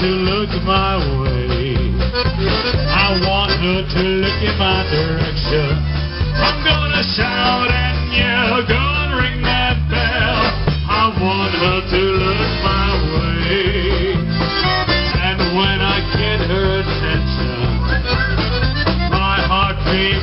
to look my way. I want her to look in my direction. I'm gonna shout and yell, go and ring that bell. I want her to look my way. And when I get her attention, my heart beat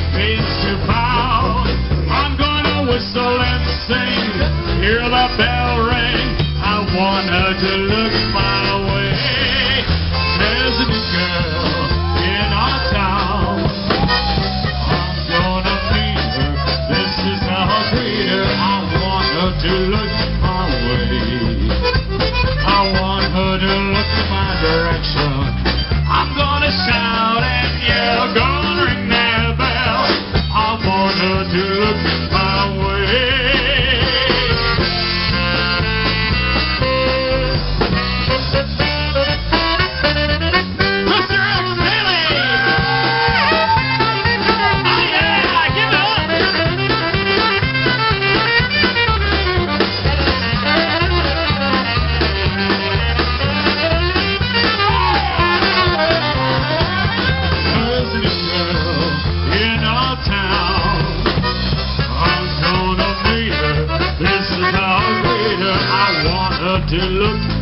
to look